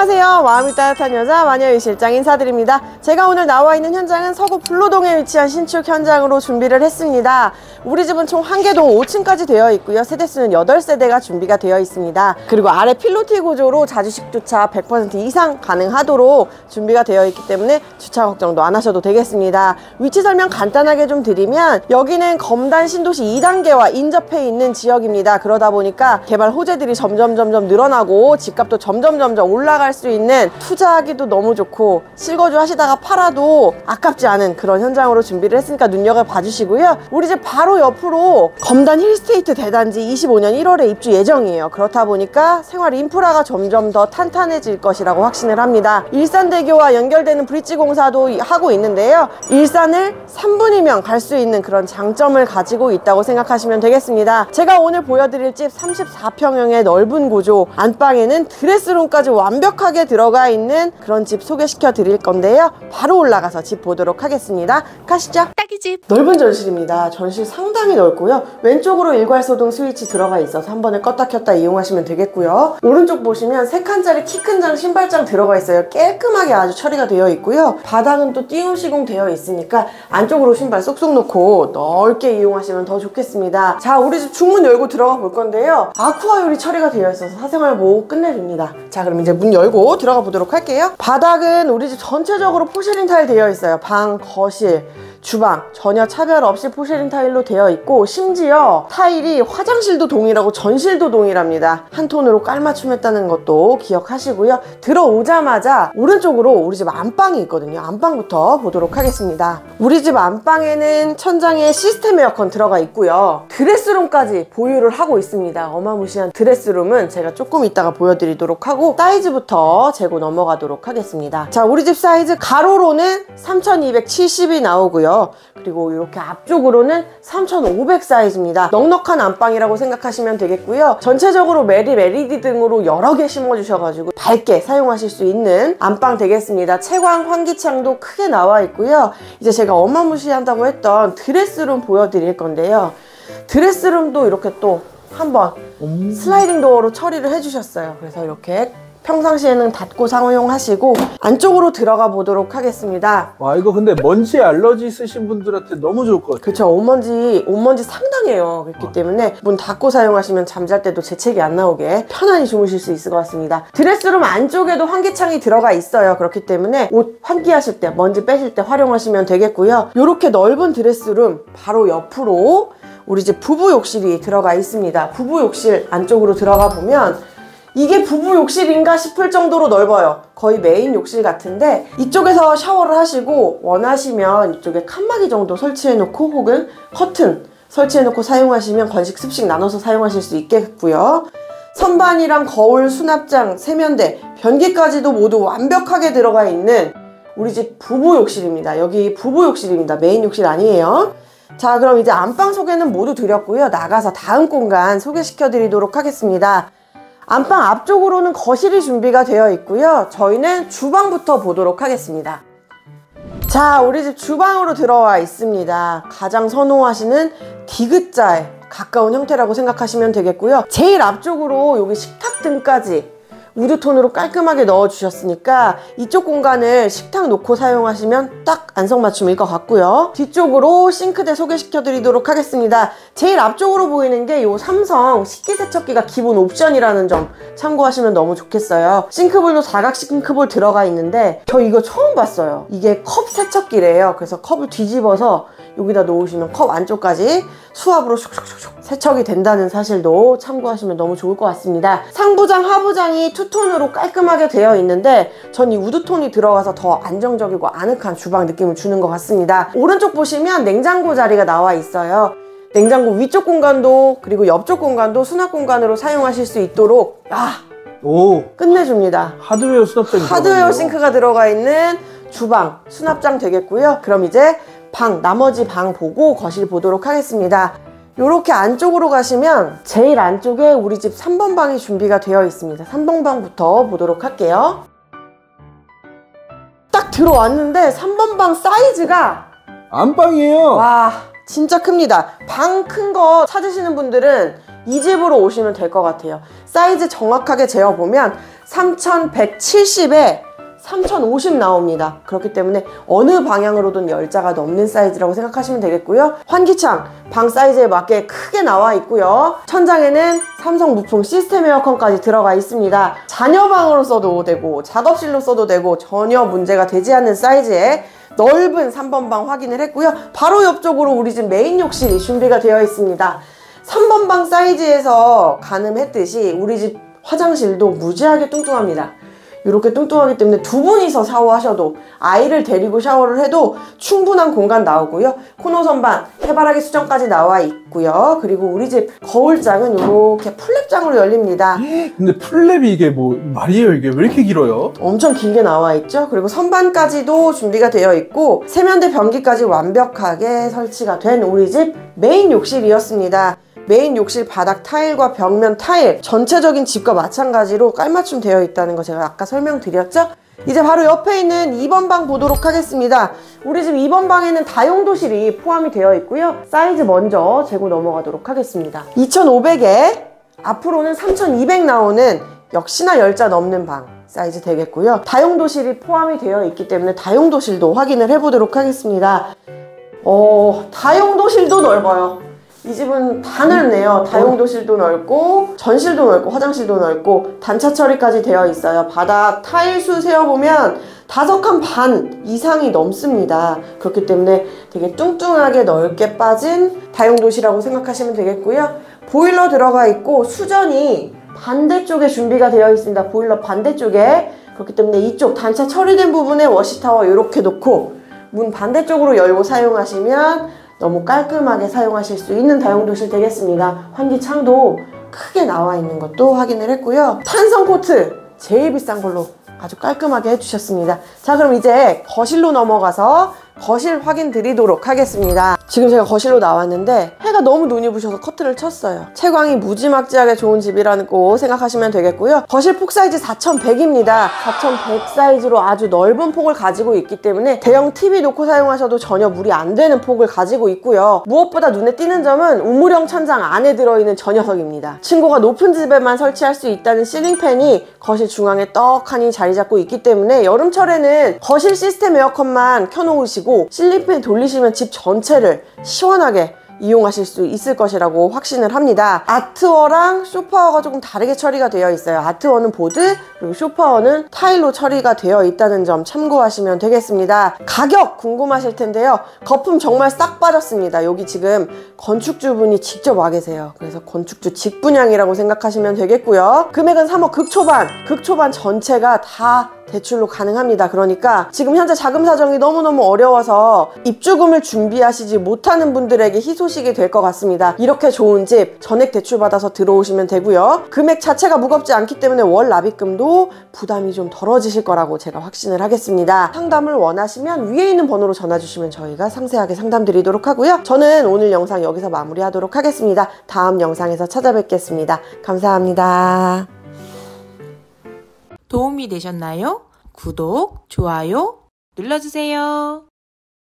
안녕하세요. 마음이 따뜻한 여자 마녀의 실장 인사드립니다. 제가 오늘 나와 있는 현장은 서구 불로동에 위치한 신축 현장으로 준비를 했습니다. 우리 집은 총 한 개동 5층까지 되어 있고요. 세대수는 8세대가 준비가 되어 있습니다. 그리고 아래 필로티 구조로 자주식 주차 100% 이상 가능하도록 준비가 되어 있기 때문에 주차 걱정도 안 하셔도 되겠습니다. 위치 설명 간단하게 좀 드리면 여기는 검단 신도시 2단계와 인접해 있는 지역입니다. 그러다 보니까 개발 호재들이 점점 점점 늘어나고 집값도 점점 점점 올라갈 수 있는 투자하기도 너무 좋고 실거주 하시다가 팔아도 아깝지 않은 그런 현장으로 준비를 했으니까 눈여겨 봐주시고요. 우리 집 바로 옆으로 검단 힐스테이트 대단지 25년 1월에 입주 예정이에요. 그렇다 보니까 생활 인프라가 점점 더 탄탄해질 것이라고 확신을 합니다. 일산대교와 연결되는 브릿지 공사도 하고 있는데요. 일산을 3분이면 갈 수 있는 그런 장점을 가지고 있다고 생각하시면 되겠습니다. 제가 오늘 보여드릴 집 34평형의 넓은 구조 안방에는 드레스룸까지 완벽하게 들어가 있는 그런 집 소개시켜 드릴 건데요. 바로 올라가서 집 보도록 하겠습니다. 가시죠. 딸기집 넓은 전실입니다. 전실 상당히 넓고요. 왼쪽으로 일괄소등 스위치 들어가 있어서 한 번에 껐다 켰다 이용하시면 되겠고요. 오른쪽 보시면 세 칸짜리 키 큰 장 신발장 들어가 있어요. 깔끔하게 아주 처리가 되어 있고요. 바닥은 또 띄움 시공 되어 있으니까 안쪽으로 신발 쏙쏙 놓고 넓게 이용하시면 더 좋겠습니다. 자, 우리 집 중문 열고 들어가 볼 건데요. 아쿠아 유리 처리가 되어 있어서 사생활 보호 끝내줍니다. 자, 그럼 이제 문 열고 들어가 보도록 할게요. 바닥은 우리 집 전체적으로 porcelain 타일 되어 있어요. 방, 거실, 주방 전혀 차별 없이 porcelain 타일로 되어 있고 심지어 타일이 화장실도 동일하고 전실도 동일합니다. 한 톤으로 깔맞춤했다는 것도 기억하시고요. 들어오자마자 오른쪽으로 우리 집 안방이 있거든요. 안방부터 보도록 하겠습니다. 우리 집 안방에는 천장에 시스템 에어컨 들어가 있고요. 드레스룸까지 보유를 하고 있습니다. 어마무시한 드레스룸은 제가 조금 이따가 보여드리도록 하고 사이즈부터 재고 넘어가도록 하겠습니다. 자, 우리 집 사이즈 가로로는 3270이 나오고요. 그리고 이렇게 앞쪽으로는 3500 사이즈입니다. 넉넉한 안방이라고 생각하시면 되겠고요. 전체적으로 매립 LED 등으로 여러 개 심어주셔가지고 밝게 사용하실 수 있는 안방 되겠습니다. 채광 환기창도 크게 나와 있고요. 이제 제가 어마무시한다고 했던 드레스룸 보여드릴 건데요. 드레스룸도 이렇게 또 한번 슬라이딩 도어로 처리를 해주셨어요. 그래서 이렇게 평상시에는 닫고 사용하시고 안쪽으로 들어가 보도록 하겠습니다. 와 이거 근데 먼지 알러지 있으신 분들한테 너무 좋을 것 같아요. 그쵸 온먼지 온먼지 상당해요. 그렇기 때문에 문 닫고 사용하시면 잠잘 때도 재채기 안 나오게 편안히 주무실 수 있을 것 같습니다. 드레스룸 안쪽에도 환기창이 들어가 있어요. 그렇기 때문에 옷 환기하실 때 먼지 빼실 때 활용하시면 되겠고요. 이렇게 넓은 드레스룸 바로 옆으로 우리 집 부부 욕실이 들어가 있습니다. 부부 욕실 안쪽으로 들어가 보면 이게 부부 욕실인가 싶을 정도로 넓어요. 거의 메인 욕실 같은데 이쪽에서 샤워를 하시고 원하시면 이쪽에 칸막이 정도 설치해놓고 혹은 커튼 설치해놓고 사용하시면 건식 습식 나눠서 사용하실 수 있겠고요. 선반이랑 거울, 수납장, 세면대, 변기까지도 모두 완벽하게 들어가 있는 우리 집 부부 욕실입니다. 여기 부부 욕실입니다. 메인 욕실 아니에요. 자 그럼 이제 안방 소개는 모두 드렸고요. 나가서 다음 공간 소개시켜 드리도록 하겠습니다. 안방 앞쪽으로는 거실이 준비가 되어 있고요. 저희는 주방부터 보도록 하겠습니다. 자, 우리 집 주방으로 들어와 있습니다. 가장 선호하시는 디귿자에 가까운 형태라고 생각하시면 되겠고요. 제일 앞쪽으로 여기 식탁 등까지 우드톤으로 깔끔하게 넣어주셨으니까 이쪽 공간을 식탁 놓고 사용하시면 딱 안성맞춤일 것 같고요. 뒤쪽으로 싱크대 소개시켜 드리도록 하겠습니다. 제일 앞쪽으로 보이는 게 이 삼성 식기세척기가 기본 옵션이라는 점 참고하시면 너무 좋겠어요. 싱크볼도 사각 싱크볼 들어가 있는데 저 이거 처음 봤어요. 이게 컵 세척기래요. 그래서 컵을 뒤집어서 여기다 놓으시면 컵 안쪽까지 수압으로 슉슉슉슉 세척이 된다는 사실도 참고하시면 너무 좋을 것 같습니다. 상부장, 하부장이 투톤으로 깔끔하게 되어 있는데 전 이 우드톤이 들어가서 더 안정적이고 아늑한 주방 느낌을 주는 것 같습니다. 오른쪽 보시면 냉장고 자리가 나와 있어요. 냉장고 위쪽 공간도 그리고 옆쪽 공간도 수납 공간으로 사용하실 수 있도록 아 오 끝내줍니다. 하드웨어 수납장이 하드웨어. 싱크가 들어가 있는 주방 수납장 되겠고요. 그럼 이제 방 나머지 방 보고 거실 보도록 하겠습니다. 이렇게 안쪽으로 가시면 제일 안쪽에 우리 집 3번 방이 준비가 되어 있습니다. 3번 방부터 보도록 할게요. 딱 들어왔는데 3번 방 사이즈가 안방이에요. 와 진짜 큽니다. 방 큰 거 찾으시는 분들은 이 집으로 오시면 될 것 같아요. 사이즈 정확하게 재어보면 3170에 3050 나옵니다. 그렇기 때문에 어느 방향으로든 열자가 넘는 사이즈라고 생각하시면 되겠고요. 환기창 방 사이즈에 맞게 크게 나와 있고요. 천장에는 삼성 무풍 시스템 에어컨까지 들어가 있습니다. 자녀방으로 써도 되고 작업실로 써도 되고 전혀 문제가 되지 않는 사이즈에 넓은 3번 방 확인을 했고요. 바로 옆쪽으로 우리 집 메인 욕실이 준비가 되어 있습니다. 3번 방 사이즈에서 가늠했듯이 우리 집 화장실도 무지하게 뚱뚱합니다. 이렇게 뚱뚱하기 때문에 두 분이서 샤워하셔도 아이를 데리고 샤워를 해도 충분한 공간 나오고요. 코너 선반, 해바라기 수전까지 나와 있고요. 그리고 우리 집 거울장은 이렇게 flap장으로 열립니다. 근데 flap이 이게 뭐 말이에요 이게 왜 이렇게 길어요? 엄청 길게 나와 있죠. 그리고 선반까지도 준비가 되어 있고 세면대 변기까지 완벽하게 설치가 된 우리 집 메인 욕실이었습니다. 메인 욕실 바닥 타일과 벽면 타일 전체적인 집과 마찬가지로 깔맞춤 되어 있다는 거 제가 아까 설명드렸죠? 이제 바로 옆에 있는 2번 방 보도록 하겠습니다. 우리 집 2번 방에는 다용도실이 포함이 되어 있고요. 사이즈 먼저 재고 넘어가도록 하겠습니다. 2,500에 앞으로는 3,200 나오는 역시나 열자 넘는 방 사이즈 되겠고요. 다용도실이 포함이 되어 있기 때문에 다용도실도 확인을 해보도록 하겠습니다. 어, 다용도실도 넓어요. 이 집은 다 넓네요. 다용도실도 넓고 전실도 넓고 화장실도 넓고 단차 처리까지 되어 있어요. 바닥 타일 수 세어보면 다섯 칸 반 이상이 넘습니다. 그렇기 때문에 되게 뚱뚱하게 넓게 빠진 다용도시라고 생각하시면 되겠고요. 보일러 들어가 있고 수전이 반대쪽에 준비가 되어 있습니다. 보일러 반대쪽에 그렇기 때문에 이쪽 단차 처리된 부분에 워시타워 이렇게 놓고 문 반대쪽으로 열고 사용하시면 너무 깔끔하게 사용하실 수 있는 다용도실 되겠습니다. 환기창도 크게 나와 있는 것도 확인을 했고요. 탄성 코트 제일 비싼 걸로 아주 깔끔하게 해주셨습니다. 자 그럼 이제 거실로 넘어가서 거실 확인 드리도록 하겠습니다. 지금 제가 거실로 나왔는데 해가 너무 눈이 부셔서 커튼을 쳤어요. 채광이 무지막지하게 좋은 집이라고 생각하시면 되겠고요. 거실 폭 사이즈 4100입니다. 4100 사이즈로 아주 넓은 폭을 가지고 있기 때문에 대형 TV 놓고 사용하셔도 전혀 무리 안 되는 폭을 가지고 있고요. 무엇보다 눈에 띄는 점은 우물형 천장 안에 들어있는 저 녀석입니다. 층고가 높은 집에만 설치할 수 있다는 실링팬이 거실 중앙에 떡하니 자리 잡고 있기 때문에 여름철에는 거실 시스템 에어컨만 켜놓으시고 실링팬 돌리시면 집 전체를 시원하게 이용하실 수 있을 것이라고 확신을 합니다. 아트워랑 쇼파워가 조금 다르게 처리가 되어 있어요. 아트워는 보드, 그리고 쇼파워는 타일로 처리가 되어 있다는 점 참고하시면 되겠습니다. 가격 궁금하실 텐데요. 거품 정말 싹 빠졌습니다. 여기 지금 건축주분이 직접 와 계세요. 그래서 건축주 직분양이라고 생각하시면 되겠고요. 금액은 3억 극초반, 극초반 전체가 다 대출로 가능합니다. 그러니까 지금 현재 자금 사정이 너무너무 어려워서 입주금을 준비하시지 못하는 분들에게 희 소식이 될 것 같습니다. 이렇게 좋은 집 전액 대출 받아서 들어오시면 되고요. 금액 자체가 무겁지 않기 때문에 월 납입금도 부담이 좀 덜어지실 거라고 제가 확신을 하겠습니다. 상담을 원하시면 위에 있는 번호로 전화 주시면 저희가 상세하게 상담 드리도록 하고요. 저는 오늘 영상 여기서 마무리하도록 하겠습니다. 다음 영상에서 찾아뵙겠습니다. 감사합니다. 도움이 되셨나요? 구독, 좋아요 눌러주세요.